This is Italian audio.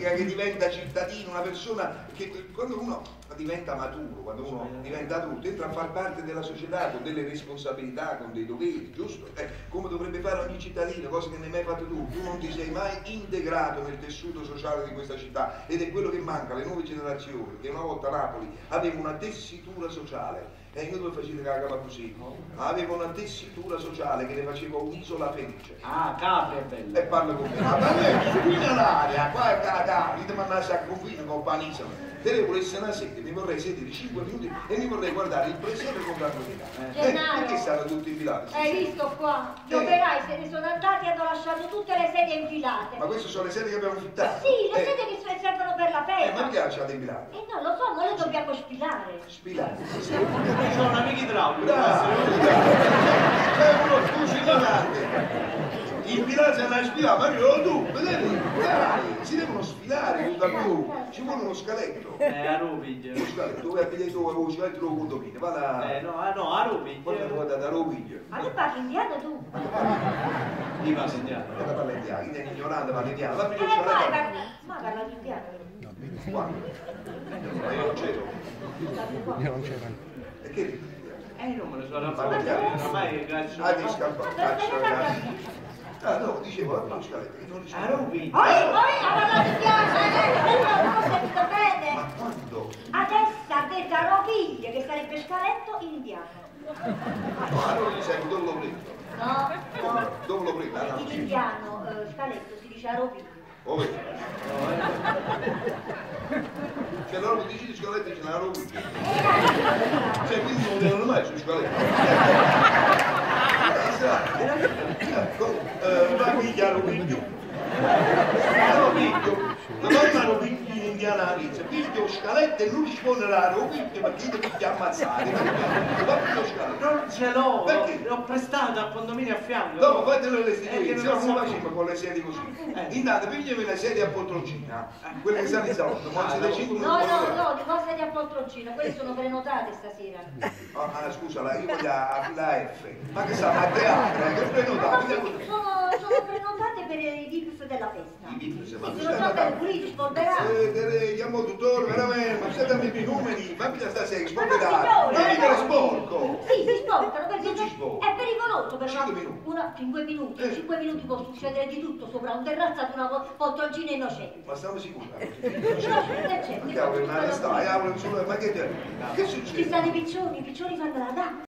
significa che diventa cittadino, una persona che quando uno diventa maturo, quando uno diventa adulto, entra a far parte della società con delle responsabilità, con dei doveri, giusto? Eh, come dovrebbe fare ogni cittadino, cosa che non hai mai fatto tu. Tu non ti sei mai integrato nel tessuto sociale di questa città ed è quello che manca alle nuove generazioni, che una volta Napoli aveva una tessitura sociale. E io dove facevo la capa così? Aveva una tessitura sociale che ne faceva un'isola felice. Ah, Capri è bello. E parla con me. Ma per nell'aria, qua è Capri, ti mandassi a confine con Panisola. Te ne volessi una sede, mi vorrei sedere 5 minuti e mi vorrei guardare il presepe con tranquillità. Eh, Gennaro. perché stanno tutti infilati? Hai visto qua? Gli Eh. operai se ne sono andati e hanno lasciato tutte le sedie infilate. Ma queste sono le sedie che abbiamo fittato? Sì, le Eh, sedie che se- servono per la Eh, ma festa. perché lasciate infilate? E non lo so, noi le dobbiamo spilare. Spilate. Sì. C'ho un amico idraulico. Bravo. C'è uno sfucilante. Infilare se la spilare, ma io tu, vedete? Dai, si devono sfilare tutto a più. Ci vuole uno scaletto. Eh, a Rubiglio. Uno scaletto, dove abiti tu, avevo scaletto lo condominio, va là. Eh, no, ah, no, a Rubiglio. Guarda, guarda, da Roviglio. Ma che parli indiano tu? Di va sentiamo. Guarda, parla indiano, io sono ignorante, parla indiano. La Eh, prima vai, scaletto. parla. Ma parla l'indiano. Qua. Ma io non c'ero. Io non c'ero. E che Eh, non me lo so, Ma non perché? Ormai grazie. Ah, scappa, Ma cazzo, perché ragazzi. Ah, no, dicevo, prima scaletto, che non A. Rubiglio. Poi, poi ha parlato eh, eh, non capito bene. Ma quando? Adesso ha detto a roviglie che sarebbe scaletto in indiano. No, allora mi sai, dove lo prendo? No, no. Dove lo prendo? Ah, In indiano eh, scaletto si dice a roviglio. Oh, vedi. Cioè, loro dici di scaletto c'è una roba. Cioè, quindi non devono mai su scaletto. Ecco, eh, una scaletto e non risponde a roviglio perché io ti ammazzare. Ma. Non ce l'ho, Perché? l'ho prestato al condominio a fianco. Dopo fatelo le Eh, che restituzioni, non so. facciamo con le sedie così? Eh. Intanto pigliami le sedie a poltroncina, quelle che stanno in salotto, ma Ah, se no. le 5 No, no, no, di cose di a poltroncino, quelle sono prenotate stasera. Ah, ah, scusa, la- io voglio la, la F. Ma che sa, ma a teatro, eh, che No, prenotato? no, sono, sono prenotate per VIPs della festa. VIPs, ma Sì, tu sono stai già per andando- puliti, spolverati. Eh, chiamo dottore, veramente, ma stai dando i numeri, stasera, Ma spolverato. no, Non signore, mica lo sporco. Sì, si sporcano perché è pericoloso per una, minuti. una 5 minuti. Eh. In 5 minuti può succedere di tutto sopra un terrazzo ad una po- poltroncina innocente. Ma stiamo sicuri? Eh, certo, Ma che ma ah, ma Che Ci succede? stanno i piccioni, i piccioni fanno la danza.